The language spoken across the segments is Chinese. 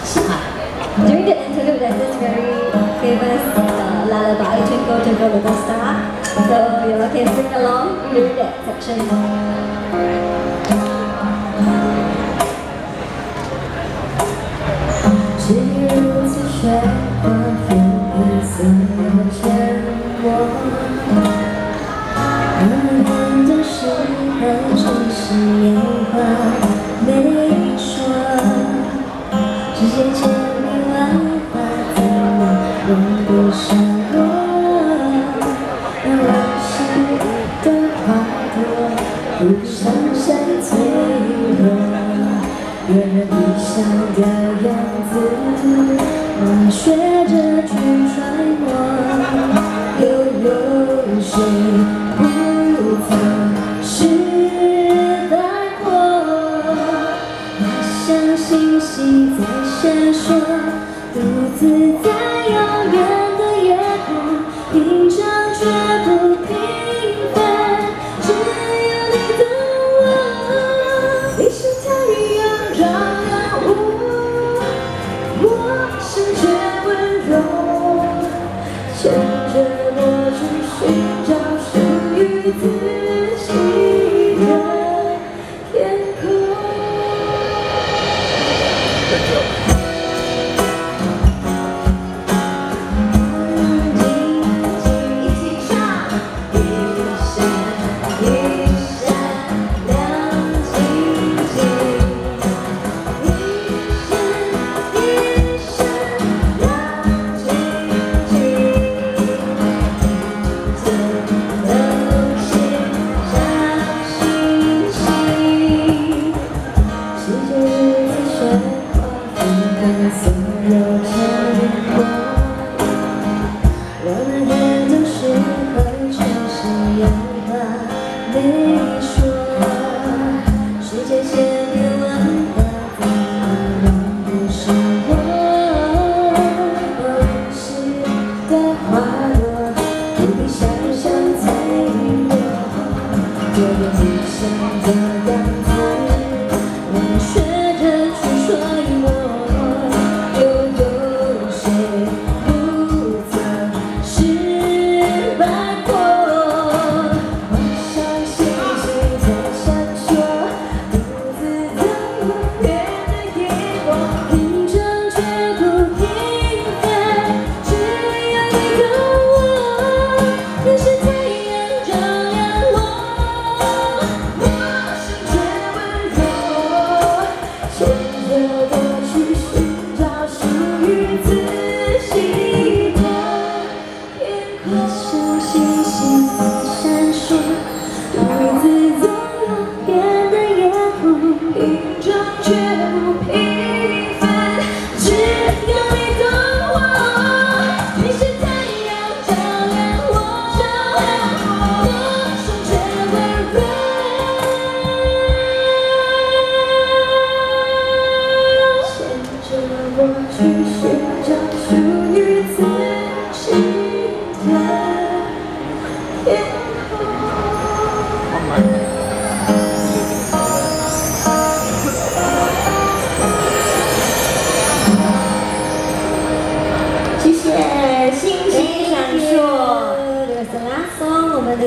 During the interview, there's this very famous uh, lullaby, Twinkle Twinkle Little Star. So you all can sing along during that section. Cheers to share 世界千变万化，怎么容不下我？我是一个花朵，不伤心脆弱，惹人一笑的样子。我学着去揣摩。星在闪烁独自在遥远。picked up. 总是欢轻声又把每一着的去寻找属于自己的天空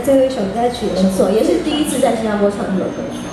最后一首歌曲，没错，也是第一次在新加坡唱这首歌曲。